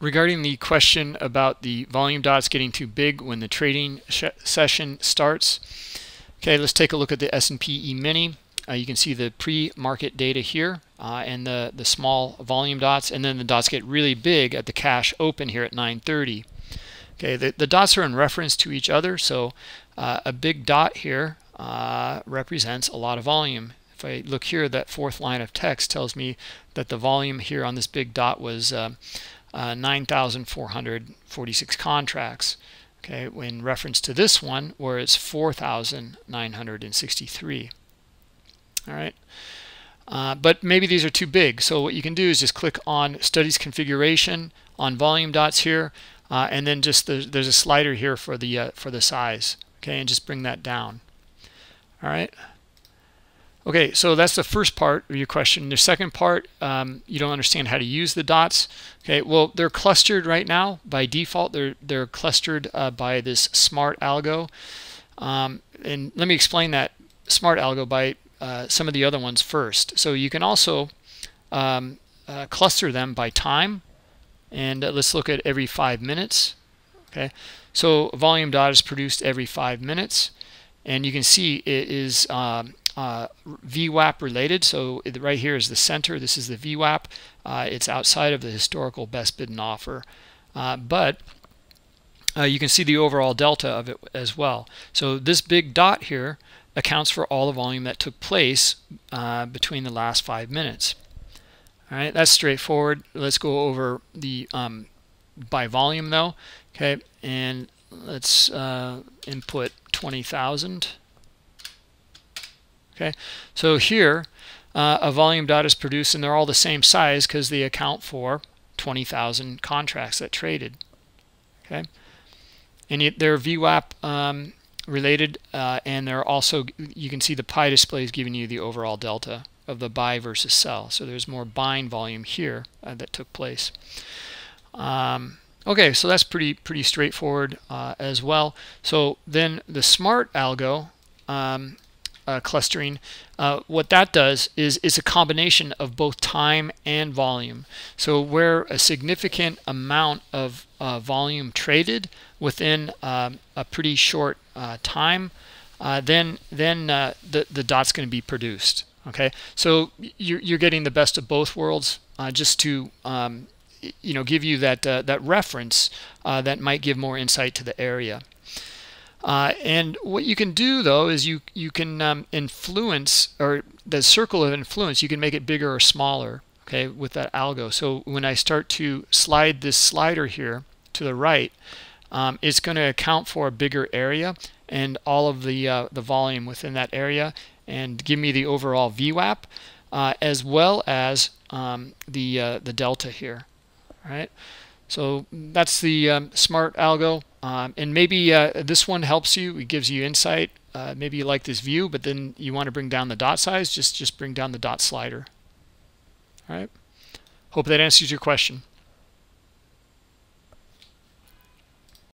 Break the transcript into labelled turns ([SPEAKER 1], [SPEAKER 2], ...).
[SPEAKER 1] regarding the question about the volume dots getting too big when the trading session starts, okay, let's take a look at the S&P E-mini. Uh, you can see the pre-market data here uh, and the, the small volume dots, and then the dots get really big at the cash open here at 930. Okay, the, the dots are in reference to each other, so uh, a big dot here uh, represents a lot of volume. If I look here, that fourth line of text tells me that the volume here on this big dot was uh, uh, 9,446 contracts. Okay, in reference to this one, where it's 4,963. All right. Uh, but maybe these are too big. So what you can do is just click on Studies Configuration on volume dots here, uh, and then just the, there's a slider here for the uh, for the size. Okay, and just bring that down. All right. Okay, so that's the first part of your question. The second part, um, you don't understand how to use the dots. Okay, well, they're clustered right now. By default, they're, they're clustered uh, by this smart algo. Um, and let me explain that smart algo by uh, some of the other ones first. So you can also um, uh, cluster them by time. And uh, let's look at every five minutes. Okay, so volume dot is produced every five minutes. And you can see it is um, uh, VWAP related. So right here is the center. This is the VWAP. Uh, it's outside of the historical best bid and offer. Uh, but uh, you can see the overall delta of it as well. So this big dot here accounts for all the volume that took place uh, between the last five minutes. All right, that's straightforward. Let's go over the um, by volume though. Okay, and let's uh, input 20,000. Okay, so here uh, a volume dot is produced and they're all the same size because they account for 20,000 contracts that traded. Okay, and yet they're VWAP um, related uh, and they're also, you can see the pie display is giving you the overall delta of the buy versus sell. So there's more buying volume here uh, that took place. Um, okay, so that's pretty pretty straightforward uh, as well. So then the smart algo um, uh, clustering, uh, what that does is it's a combination of both time and volume. So where a significant amount of uh, volume traded within um, a pretty short uh, time, uh, then then uh, the the dot's going to be produced. Okay, so you're you're getting the best of both worlds. just to um, you know give you that that reference that might give more insight to the area. Uh, and what you can do though is you you can um, influence or the circle of influence you can make it bigger or smaller okay with that algo. So when I start to slide this slider here to the right um, it's going to account for a bigger area and all of the uh, the volume within that area and give me the overall VWAP uh, as well as um, the uh, the delta here all right so that's the um, smart algo. Um, and maybe uh, this one helps you. It gives you insight. Uh, maybe you like this view, but then you want to bring down the dot size. Just, just bring down the dot slider. All right. Hope that answers your question.